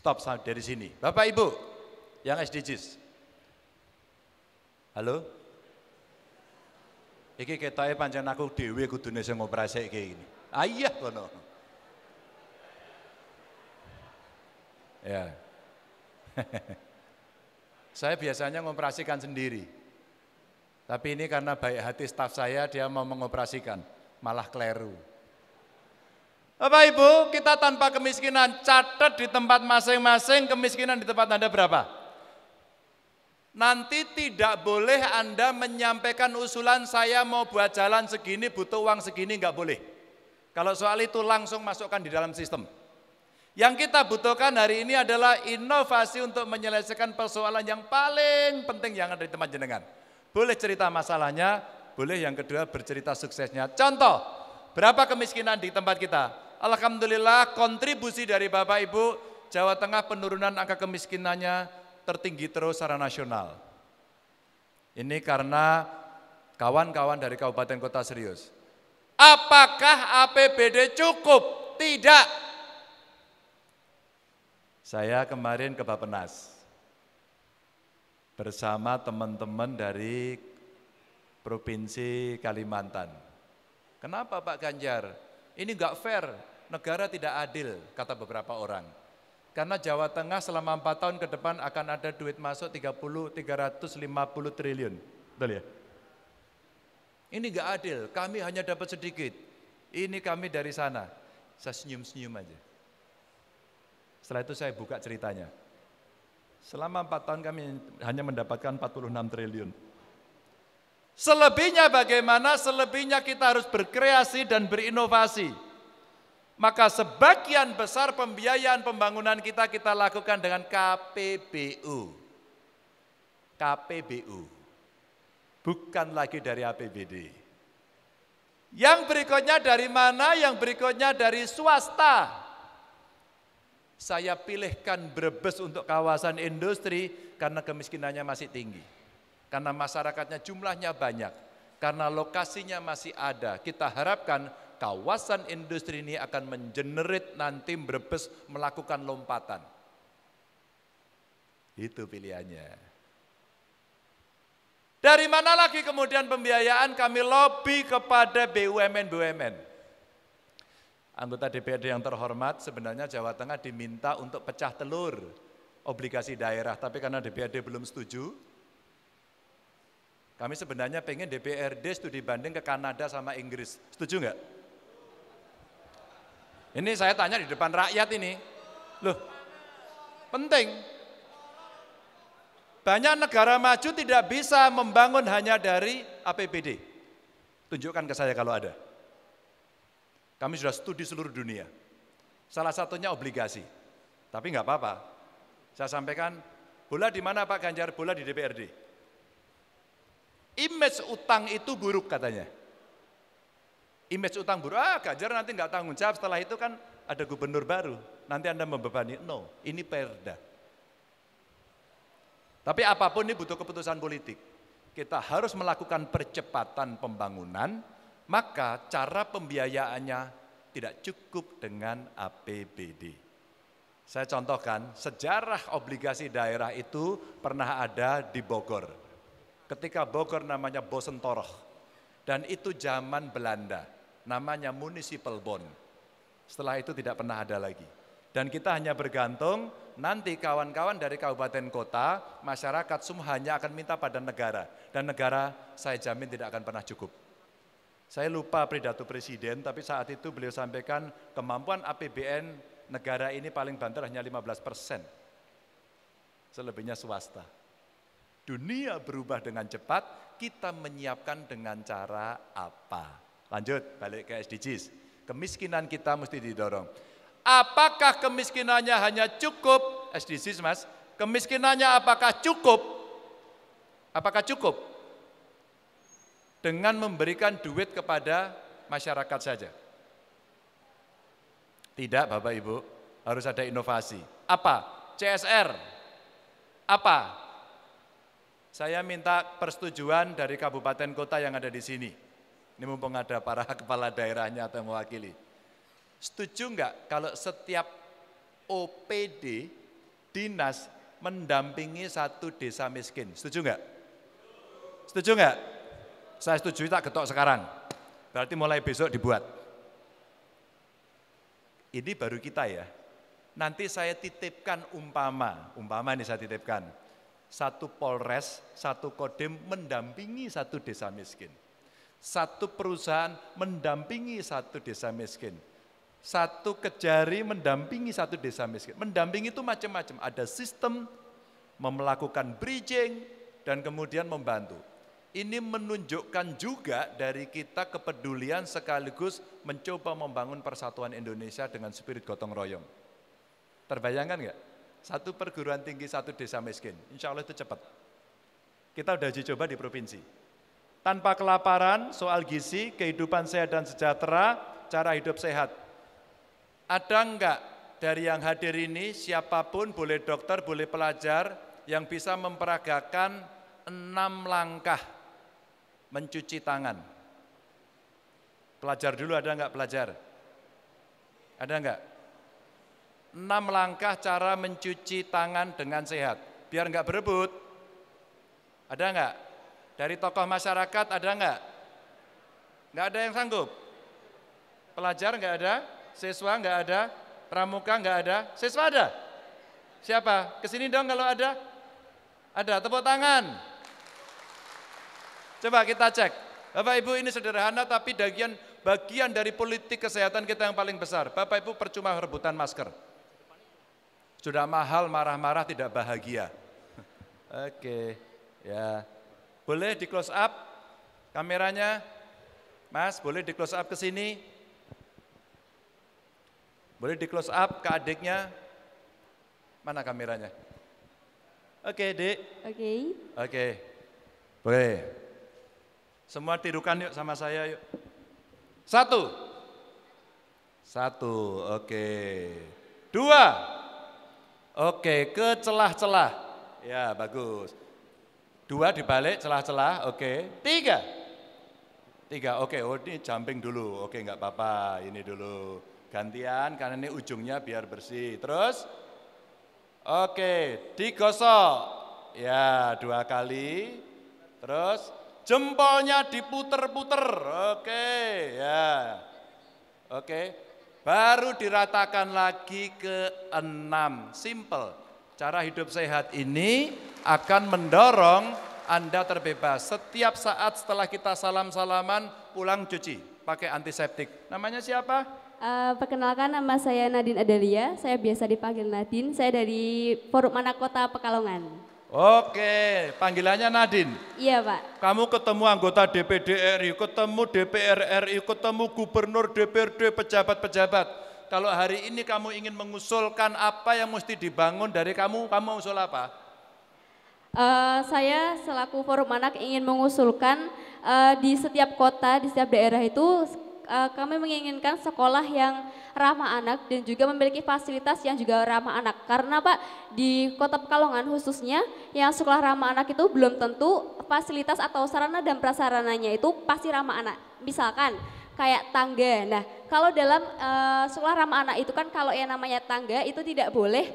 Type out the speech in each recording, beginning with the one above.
Stop dari sini. Bapak Ibu yang SDGs. Halo? Iki ketoke pancen aku dhewe kudune sing ngoprasike ini. Ayah kono. Ya. saya biasanya ngoperasikan sendiri. Tapi ini karena baik hati staf saya, dia mau mengoperasikan, malah kleru. Bapak Ibu, kita tanpa kemiskinan, catat di tempat masing-masing kemiskinan di tempat Anda berapa? Nanti tidak boleh Anda menyampaikan usulan saya mau buat jalan segini, butuh uang segini, enggak boleh. Kalau soal itu langsung masukkan di dalam sistem. Yang kita butuhkan hari ini adalah inovasi untuk menyelesaikan persoalan yang paling penting yang ada di tempat jenengan. Boleh cerita masalahnya, boleh yang kedua bercerita suksesnya. Contoh, berapa kemiskinan di tempat kita? Alhamdulillah kontribusi dari Bapak Ibu Jawa Tengah penurunan angka kemiskinannya tertinggi terus secara nasional. Ini karena kawan-kawan dari kabupaten kota serius. Apakah APBD cukup? Tidak. Saya kemarin ke Bapenas bersama teman-teman dari Provinsi Kalimantan. Kenapa Pak Ganjar? Ini enggak fair, negara tidak adil, kata beberapa orang. Karena Jawa Tengah selama 4 tahun ke depan akan ada duit masuk 30 350 triliun. Betul ya? Ini enggak adil, kami hanya dapat sedikit. Ini kami dari sana. Saya senyum-senyum aja. Setelah itu saya buka ceritanya. Selama 4 tahun kami hanya mendapatkan 46 triliun. Selebihnya bagaimana? Selebihnya kita harus berkreasi dan berinovasi maka sebagian besar pembiayaan pembangunan kita kita lakukan dengan KPBU. KPBU. Bukan lagi dari APBD. Yang berikutnya dari mana? Yang berikutnya dari swasta. Saya pilihkan Brebes untuk kawasan industri karena kemiskinannya masih tinggi. Karena masyarakatnya jumlahnya banyak. Karena lokasinya masih ada. Kita harapkan kawasan industri ini akan mengenerit nanti Brebes melakukan lompatan. Itu pilihannya. Dari mana lagi kemudian pembiayaan kami lobby kepada BUMN-BUMN. Anggota DPRD yang terhormat sebenarnya Jawa Tengah diminta untuk pecah telur obligasi daerah, tapi karena DPRD belum setuju, kami sebenarnya pengen DPRD studi banding ke Kanada sama Inggris. Setuju nggak? Ini saya tanya di depan rakyat ini. Loh, penting. Banyak negara maju tidak bisa membangun hanya dari APBD. Tunjukkan ke saya kalau ada. Kami sudah studi seluruh dunia. Salah satunya obligasi. Tapi nggak apa-apa. Saya sampaikan, bola di mana Pak Ganjar? Bola di DPRD. Image utang itu buruk katanya image utang buruk, ah Ganjar nanti nggak tanggung jawab, setelah itu kan ada gubernur baru, nanti Anda membebani. No, ini perda. Tapi apa pun ini butuh keputusan politik. Kita harus melakukan percepatan pembangunan, maka cara pembiayaannya tidak cukup dengan APBD. Saya contohkan, sejarah obligasi daerah itu pernah ada di Bogor. Ketika Bogor namanya Bosentoroh, dan itu zaman Belanda namanya municipal bond. Setelah itu tidak pernah ada lagi. Dan kita hanya bergantung nanti kawan-kawan dari kabupaten kota, masyarakat semua hanya akan minta pada negara. Dan negara saya jamin tidak akan pernah cukup. Saya lupa pidato presiden, tapi saat itu beliau sampaikan kemampuan APBN negara ini paling banter hanya 15 persen. Selebihnya swasta. Dunia berubah dengan cepat, kita menyiapkan dengan cara apa? Lanjut, balik ke SDGs. Kemiskinan kita mesti didorong. Apakah kemiskinannya hanya cukup, SDGs mas, kemiskinannya apakah cukup? Apakah cukup? Dengan memberikan duit kepada masyarakat saja. Tidak Bapak Ibu, harus ada inovasi. Apa? CSR. Apa? Saya minta persetujuan dari kabupaten kota yang ada di sini ini mumpung ada para kepala daerahnya atau mewakili. Setuju enggak kalau setiap OPD dinas mendampingi satu desa miskin. Setuju nggak? Setuju nggak? Saya setuju tak ketok sekarang. Berarti mulai besok dibuat. Ini baru kita ya. Nanti saya titipkan umpama, umpama ini saya titipkan. Satu Polres, satu Kodim mendampingi satu desa miskin. Satu perusahaan mendampingi satu desa miskin. Satu kejari mendampingi satu desa miskin. Mendampingi itu macam-macam. Ada sistem melakukan bridging dan kemudian membantu. Ini menunjukkan juga dari kita kepedulian sekaligus mencoba membangun persatuan Indonesia dengan spirit gotong royong. Terbayangkan nggak? Satu perguruan tinggi, satu desa miskin. Insya Allah itu cepat. Kita udah uji coba di provinsi. Tanpa kelaparan, soal gizi, kehidupan sehat dan sejahtera, cara hidup sehat. Ada enggak dari yang hadir ini, siapa pun, boleh dokter, boleh pelajar, yang bisa memperagakan enam langkah mencuci tangan. Pelajar dulu ada enggak pelajar? Ada enggak? Enam langkah cara mencuci tangan dengan sehat, biar enggak berebut. Ada enggak? Dari tokoh masyarakat ada enggak? Enggak ada yang sanggup? Pelajar enggak ada? Siswa enggak ada? Pramuka enggak ada? Siswa ada? Siapa? Ke sini dong kalau ada? Ada, tepuk tangan. Coba kita cek. Bapak Ibu ini sederhana tapi bagian bagian dari politik kesehatan kita yang paling besar. Bapak Ibu percuma rebutan masker. Sudah mahal marah-marah tidak bahagia. Oke, ya. Boleh di close up kameranya? Mas, boleh di close up ke sini? Boleh di close up ke adiknya? Mana kameranya? Oke, Dek. Oke. Oke. Boleh. Semua tirukan yuk sama saya yuk. Satu. Satu, oke. Dua. Oke, ke celah-celah. Ya, bagus. Dua dibalik celah-celah, oke. Tiga. Tiga, oke. Oh ini jumping dulu, oke nggak apa-apa. Ini dulu. Gantian karena ini ujungnya biar bersih. Terus, oke, digosok. Ya, dua kali. Terus, Jempolnya diputer-puter. Oke, ya. Oke. Baru diratakan lagi ke enam. Simple. Cara hidup sehat ini akan mendorong Anda terbebas. Setiap saat setelah kita salam-salaman, pulang cuci. Pakai antiseptik. Namanya siapa? Uh, perkenalkan nama saya Nadine Adelia, saya biasa dipanggil Nadine, saya dari Forum Anak Kota Pekalongan. Oke, panggilannya Nadine. Iya Pak. Kamu ketemu anggota DPD RI, ketemu DPR RI, ketemu gubernur DPRD, pejabat-pejabat. Kalau hari ini kamu ingin mengusulkan apa yang mesti dibangun dari kamu, kamu usul apa? Uh, saya selaku forum anak ingin mengusulkan uh, di setiap kota, di setiap daerah itu uh, kami menginginkan sekolah yang ramah anak dan juga memiliki fasilitas yang juga ramah anak. Karena Pak di Kota Pekalongan khususnya yang sekolah ramah anak itu belum tentu fasilitas atau sarana dan prasarananya itu pasti ramah anak. Misalkan kayak tangga. Nah, kalau dalam uh, sekolah ramah anak itu kan kalau yang namanya tangga itu tidak boleh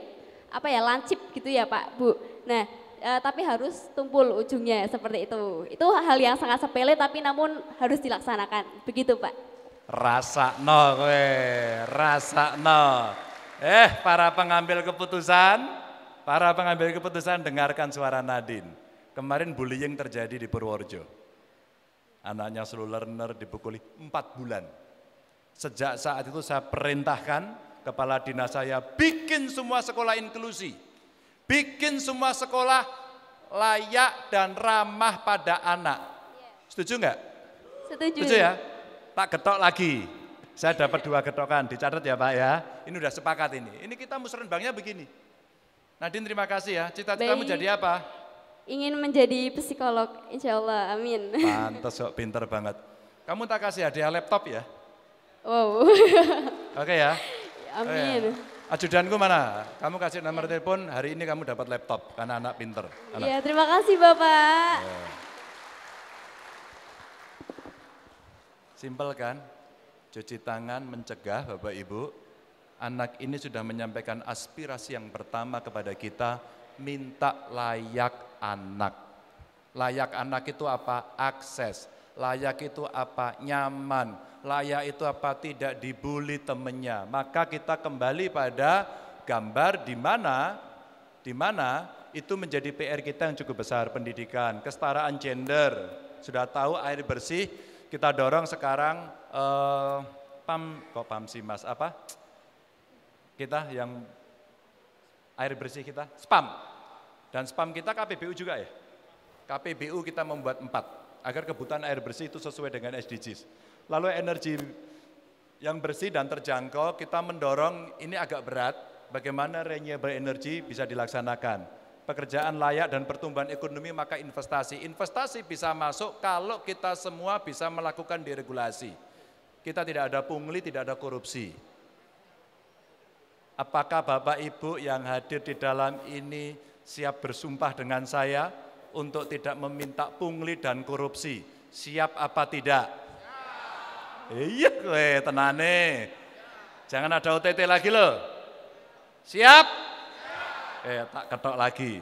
apa ya lancip gitu ya Pak, Bu. Nah, uh, tapi harus tumpul ujungnya seperti itu. Itu hal yang sangat sepele tapi namun harus dilaksanakan. Begitu Pak. Rasa no kowe, rasa no. Eh, para pengambil keputusan, para pengambil keputusan dengarkan suara Nadine. Kemarin bullying terjadi di Purworejo. Anaknya slow learner dipukuli 4 bulan. Sejak saat itu saya perintahkan kepala dinas saya bikin semua sekolah inklusi. Bikin semua sekolah layak dan ramah pada anak. Setuju enggak? Setuju. Setuju ya? tak getok lagi. Saya dapat dua getokan, dicatat ya Pak ya. Ini udah sepakat ini. Ini kita musrenbangnya begini. Nadine terima kasih ya. Cita-citamu jadi apa? Ingin menjadi psikolog, insya Allah, amin. Pantes kok, pinter banget. Kamu tak kasih hadiah laptop ya? Wow. Oke ya? Amin. Oh, ya. Ajudanku mana? Kamu kasih nomor telepon, hari ini kamu dapat laptop karena anak pinter. Iya, terima kasih Bapak. Ya. Simpel kan? Cuci tangan mencegah Bapak Ibu. anak ini sudah menyampaikan aspirasi yang pertama kepada kita, minta layak anak. Layak anak itu apa? Akses. Layak itu apa? Nyaman. Layak itu apa? Tidak dibully temennya. Maka kita kembali pada gambar di mana di mana itu menjadi PR kita yang cukup besar, pendidikan, kesetaraan gender. Sudah tahu air bersih, kita dorong sekarang eh, PAM, kok PAM sih mas, apa? Kita yang air bersih kita, spam. Dan spam kita KPBU juga ya. KPBU kita membuat empat, agar kebutuhan air bersih itu sesuai dengan SDGs. Lalu energi yang bersih dan terjangkau, kita mendorong ini agak berat, bagaimana renewable energy bisa dilaksanakan. Pekerjaan layak dan pertumbuhan ekonomi maka investasi. Investasi bisa masuk kalau kita semua bisa melakukan deregulasi. Kita tidak ada pungli, tidak ada korupsi. Apakah Bapak Ibu yang hadir di dalam ini siap bersumpah dengan saya untuk tidak meminta pungli dan korupsi? Siap apa tidak? Iya, gue tenane. Jangan ada OTT lagi loh. Siap? Eh, tak ketok lagi.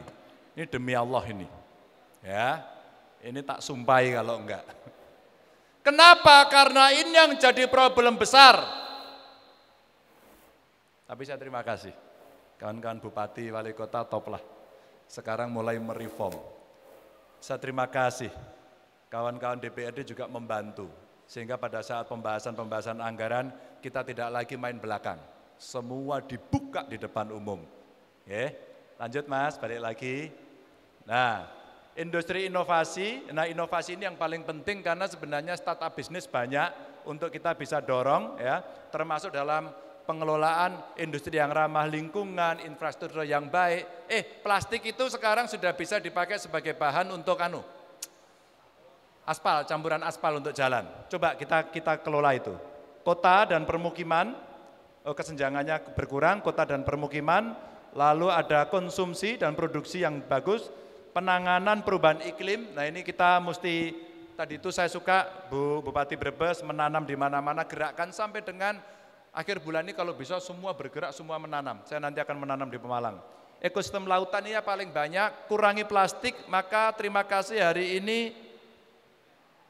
Ini demi Allah ini. Ya, ini tak sumpai kalau enggak. Kenapa? Karena ini yang jadi problem besar. Tapi saya terima kasih. Kawan-kawan bupati, wali kota top lah. Sekarang mulai mereform. Saya terima kasih. Kawan-kawan DPRD juga membantu. Sehingga pada saat pembahasan-pembahasan anggaran, kita tidak lagi main belakang. Semua dibuka di depan umum. Oke, lanjut mas, balik lagi. Nah, industri inovasi. Nah, inovasi ini yang paling penting karena sebenarnya startup bisnis banyak untuk kita bisa dorong ya, termasuk dalam pengelolaan industri yang ramah lingkungan, infrastruktur yang baik. Eh, plastik itu sekarang sudah bisa dipakai sebagai bahan untuk anu aspal, campuran aspal untuk jalan. Coba kita kita kelola itu. Kota dan permukiman oh, kesenjangannya berkurang, kota dan permukiman, lalu ada konsumsi dan produksi yang bagus, penanganan perubahan iklim. Nah ini kita mesti tadi itu saya suka Bu Bupati Brebes menanam di mana-mana gerakkan sampai dengan akhir bulan ini kalau bisa semua bergerak semua menanam. Saya nanti akan menanam di Pemalang. Ekosistem lautan ini paling banyak, kurangi plastik, maka terima kasih hari ini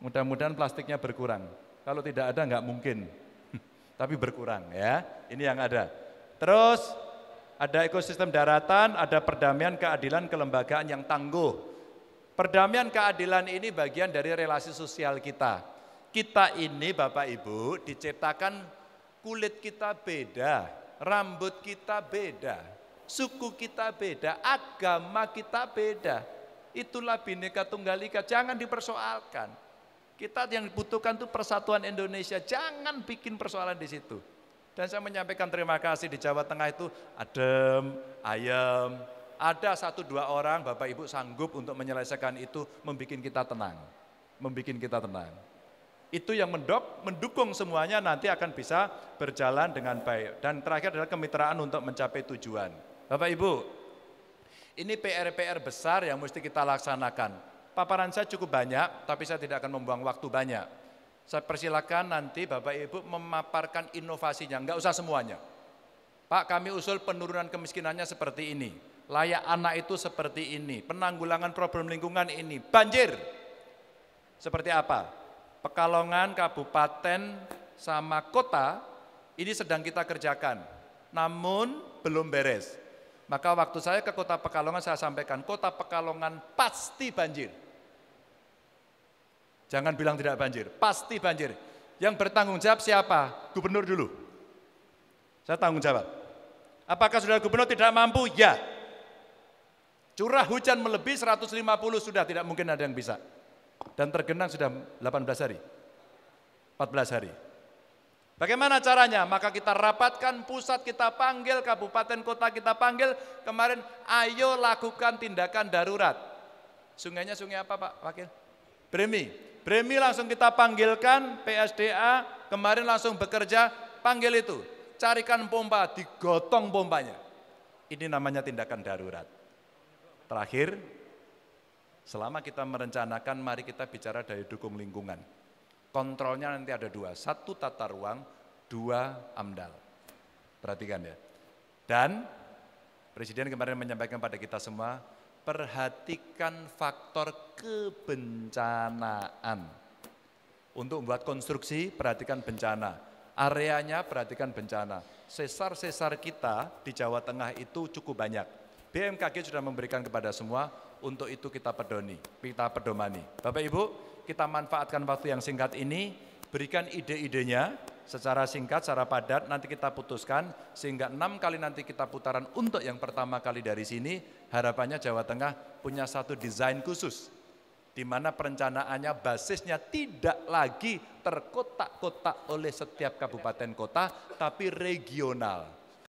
mudah-mudahan plastiknya berkurang. Kalau tidak ada nggak mungkin, tapi berkurang ya. Ini yang ada. Terus ada ekosistem daratan, ada perdamaian, keadilan, kelembagaan yang tangguh. Perdamaian keadilan ini bagian dari relasi sosial kita. Kita ini Bapak Ibu diciptakan kulit kita beda, rambut kita beda, suku kita beda, agama kita beda. Itulah bineka tunggal ika, jangan dipersoalkan. Kita yang dibutuhkan itu persatuan Indonesia, jangan bikin persoalan di situ. Dan saya menyampaikan terima kasih di Jawa Tengah itu adem, ayam. Ada satu dua orang Bapak Ibu sanggup untuk menyelesaikan itu, membuat kita tenang. Membuat kita tenang. Itu yang mendok, mendukung semuanya nanti akan bisa berjalan dengan baik. Dan terakhir adalah kemitraan untuk mencapai tujuan. Bapak Ibu, ini PR-PR besar yang mesti kita laksanakan. Paparan saya cukup banyak, tapi saya tidak akan membuang waktu banyak. Saya persilakan nanti Bapak Ibu memaparkan inovasinya, enggak usah semuanya. Pak kami usul penurunan kemiskinannya seperti ini, layak anak itu seperti ini, penanggulangan problem lingkungan ini, banjir. Seperti apa? Pekalongan, kabupaten, sama kota ini sedang kita kerjakan, namun belum beres. Maka waktu saya ke kota Pekalongan saya sampaikan, kota Pekalongan pasti banjir. Jangan bilang tidak banjir, pasti banjir. Yang bertanggung jawab siapa? Gubernur dulu. Saya tanggung jawab. Apakah sudah gubernur tidak mampu? Ya. Curah hujan melebihi 150 sudah tidak mungkin ada yang bisa. Dan tergenang sudah 18 hari. 14 hari. Bagaimana caranya? Maka kita rapatkan pusat, kita panggil, kabupaten kota kita panggil. Kemarin ayo lakukan tindakan darurat. Sungainya sungai apa Pak Wakil? Bremi. Bremi langsung kita panggilkan, PSDA kemarin langsung bekerja, panggil itu, carikan pompa, digotong pompanya. Ini namanya tindakan darurat. Terakhir, selama kita merencanakan, mari kita bicara dari dukung lingkungan. Kontrolnya nanti ada dua, satu tata ruang, dua amdal. Perhatikan ya. Dan Presiden kemarin menyampaikan pada kita semua, perhatikan faktor kebencanaan. Untuk membuat konstruksi, perhatikan bencana. Areanya, perhatikan bencana. Sesar-sesar kita di Jawa Tengah itu cukup banyak. BMKG sudah memberikan kepada semua, untuk itu kita pedoni, kita pedomani. Bapak Ibu, kita manfaatkan waktu yang singkat ini, berikan ide-idenya, secara singkat, secara padat, nanti kita putuskan sehingga enam kali nanti kita putaran untuk yang pertama kali dari sini, harapannya Jawa Tengah punya satu desain khusus di mana perencanaannya basisnya tidak lagi terkotak-kotak oleh setiap kabupaten kota, tapi regional.